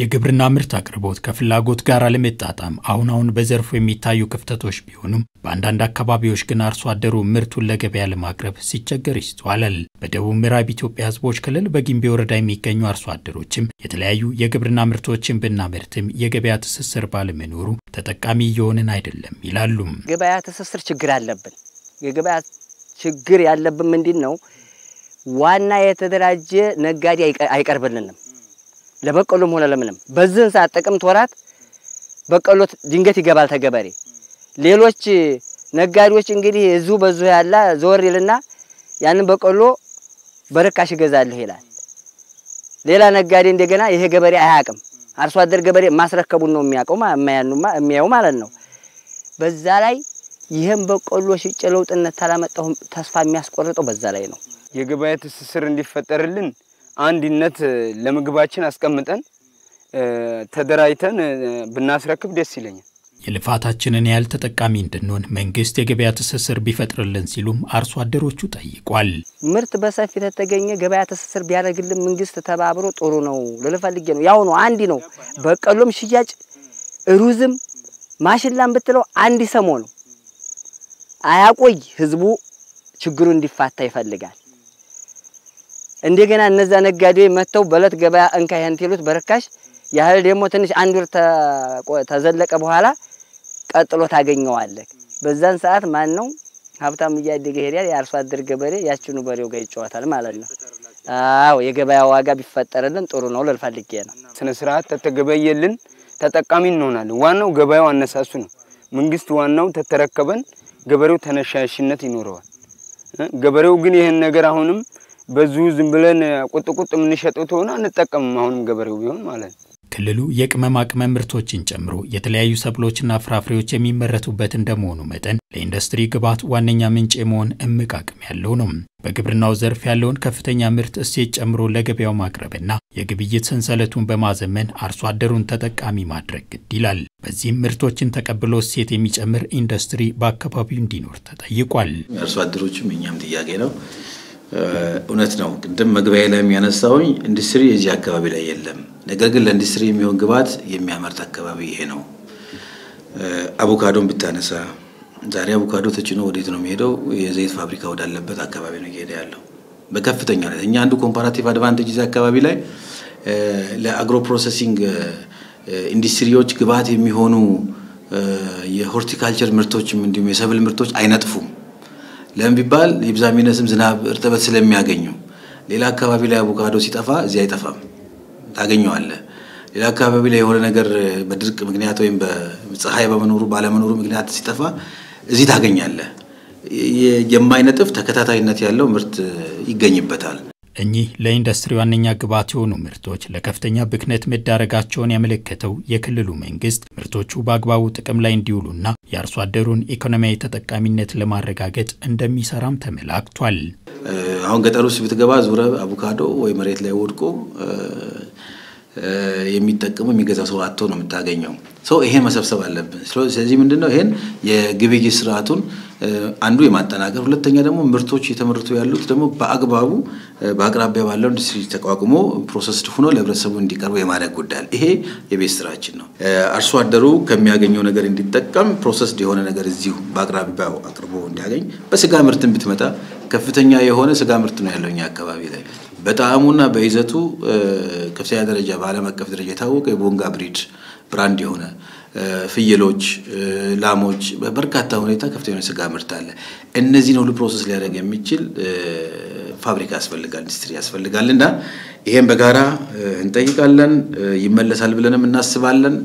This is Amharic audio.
የግብርና ምርት አቅርቦት ከፍላጎት ጋር አለመጣጣም አሁን አሁን በዘርፉ የሚታዩ ክፍተቶች ቢሆኑም በአንዳንድ አካባቢዎች ግን አርሶ አደሩ ምርቱን ለገበያ ለማቅረብ ሲቸገር ይስተዋላል። በደቡብ ምዕራብ ኢትዮጵያ ሕዝቦች ክልል በጊምቢ ወረዳ የሚገኙ አርሶ አደሮችም የተለያዩ የግብርና ምርቶችን ብናመርትም የገበያ ትስስር ባለመኖሩ ተጠቃሚ እየሆንን አይደለም ይላሉ። ገበያ ትስስር ችግር አለብን። የገበያ ችግር ያለብን ምንድን ነው? ዋና የተደራጀ ነጋዴ አይቀርብልንም ለበቆሎም ሆነ ለምንም። በዚህን ሰዓት ጥቅምት ወራት በቆሎ ድንገት ይገባል ተገበሬ። ሌሎች ነጋዴዎች እንግዲህ እዚሁ በዚሁ ያለ ዘወር ይልና ያንን በቆሎ በርካሽ ይገዛልህ ይላል። ሌላ ነጋዴ እንደገና ይሄ ገበሬ አያውቅም። አርሶ አደር ገበሬ ማስረከቡን ነው የሚያውቀው የሚያየው ማለት ነው። በዛ ላይ ይህም በቆሎ ሽጬ ለውጥነት ታላመጣሁ ተስፋ የሚያስቆርጠው በዛ ላይ ነው። የገበያ ትስስር እንዲፈጠርልን አንድነት ለምግባችን አስቀምጠን ተደራጅተን ብናስረክብ ደስ ይለኛል። የልፋታችንን ያህል ተጠቃሚ እንድንሆን መንግስት የገበያ ትስስር ቢፈጥርልን ሲሉም አርሶ አደሮቹ ጠይቋል። ምርት በሰፊ ተተገኘ ገበያ ትስስር ቢያደርግልን መንግስት ተባብሮ ጥሩ ነው ልልፈልጌ ነው። ያው ነው አንድ ነው። በቆሎም ሽያጭ ሩዝም ማሽላም ብትለው አንድ ሰሞን ነው አያቆይ ህዝቡ ችግሩ እንዲፋታ ይፈልጋል። እንደገና እነዛ ነጋዴዎች መጥተው በለት ገበያ እንካ ይሄን ትሉት በርካሽ ያህል ደግሞ ትንሽ አንድ ወር ተዘለቀ በኋላ ቀጥሎ ታገኘዋለህ። በዛን ሰዓት ማን ነው ሀብታም እያደገ ሄዳል። የአርሶ አደር ገበሬ ያችኑ በሬው ጋር ይጫወታል ማለት ነው። አዎ የገበያ ዋጋ ቢፈጠርልን ጥሩ ነው ልል ነው። ስነ ስርዓት ተተገበየልን ተጠቃሚ እንሆናለን። ዋናው ገበያው አነሳሱ ነው። መንግስት ዋናው ተተረከበን ገበሬው ተነሻሽነት ይኖረዋል። ገበሬው ግን ይህን ነገር አሁንም በዙ ዝም ብለን ቁጥቁጥ የምንሸጠው ተሆነ አንጠቀምም። አሁንም ገበሬው ቢሆን ማለት ነው። ክልሉ የቅመማ ቅመም ምርቶችን ጨምሮ የተለያዩ ሰብሎችና ፍራፍሬዎች የሚመረቱበት እንደመሆኑ መጠን ለኢንዱስትሪ ግብዓት ዋነኛ ምንጭ የመሆን እምቅ አቅም ያለው ነው። በግብርናው ዘርፍ ያለውን ከፍተኛ ምርት እሴት ጨምሮ ለገበያው ማቅረብና የግብይት ሰንሰለቱን በማዘመን አርሶ አደሩን ተጠቃሚ ማድረግ ግድ ይላል። በዚህም ምርቶችን ተቀብሎ እሴት የሚጨምር ኢንዱስትሪ በአካባቢው እንዲኖር ተጠይቋል። አርሶ አደሮችም የኛም ጥያቄ ነው። እውነት ነው። ቅድም መግቢያ ላይ የሚያነሳውኝ ኢንዱስትሪ የዚህ አካባቢ ላይ የለም። ነገር ግን ለኢንዱስትሪ የሚሆን ግብዓት የሚያመርት አካባቢ ይሄ ነው። አቮካዶን ብታነሳ ዛሬ አቮካዶ ተጭኖ ወዴት ነው የሚሄደው? የዘይት ፋብሪካ ወዳለበት አካባቢ ነው እየሄደ ያለው በከፍተኛ ላይ። እኛ አንዱ comparative advantage እዚህ አካባቢ ላይ ለ agro processing ኢንዱስትሪዎች ግብዓት የሚሆኑ የሆርቲካልቸር ምርቶችም እንዲሁም የሰብል ምርቶች አይነጥፉም። ለምን ቢባል ይብዛም ይነስም ዝናብ እርጥበት ስለሚያገኙ። ሌላ አካባቢ ላይ አቮካዶ ሲጠፋ እዚህ አይጠፋም፣ ታገኘዋለህ። ሌላ አካባቢ ላይ የሆነ ነገር በድርቅ ምክንያት ወይም በፀሐይ በመኖሩ ባለመኖሩ ምክንያት ሲጠፋ እዚህ ታገኛለህ። የማይነጥፍ ተከታታይነት ያለው ምርት ይገኝበታል። እኚህ ለኢንዱስትሪ ዋነኛ ግብዓት የሆኑ ምርቶች ለከፍተኛ ብክነት መዳረጋቸውን ያመለከተው የክልሉ መንግስት ምርቶቹ በአግባቡ ጥቅም ላይ እንዲውሉና የአርሶ አደሩን ኢኮኖሚያዊ ተጠቃሚነት ለማረጋገጥ እንደሚሰራም ተመላክቷል። አሁን ገጠር ውስጥ ብትገባ ዙረ አቮካዶ ወይ መሬት ላይ ወድቆ የሚጠቀሙ የሚገዛ ሰው አቶ ነው የምታገኘው። ሰው ይሄን መሰብሰብ አለብን። ስለዚህ ምንድነው ይሄን የግብይት ስርዓቱን አንዱ የማጠናከር ሁለተኛ ደግሞ ምርቶች የተመረቱ ያሉት ደግሞ በአግባቡ በአቅራቢያ ባለው ኢንዱስትሪ ተቋቁሞ processed ሆኖ ለህብረተሰቡ እንዲቀርቡ የማድረግ ጉዳይ ይሄ የቤት ስራችን ነው። አርሶ አደሩ ከሚያገኘው ነገር እንዲጠቀም processed የሆነ ነገር እዚሁ በአቅራቢያው አቅርቦ እንዲያገኝ። በስጋ ምርትን ብትመጣ ከፍተኛ የሆነ ስጋ ምርት ነው ያለው እኛ አካባቢ ላይ በጣዕሙና በይዘቱ ከፍተኛ ደረጃ በዓለም አቀፍ ደረጃ የታወቀ የቦንጋ breed brand የሆነ ፍየሎች፣ ላሞች በበርካታ ሁኔታ ከፍተኛ ስጋ ምርት አለ። እነዚህን ሁሉ process ሊያደርግ የሚችል ፋብሪካ ያስፈልጋል፣ ኢንዱስትሪ ያስፈልጋል እና ይሄን በጋራ እንጠይቃለን። ይመለሳል ብለንም እናስባለን።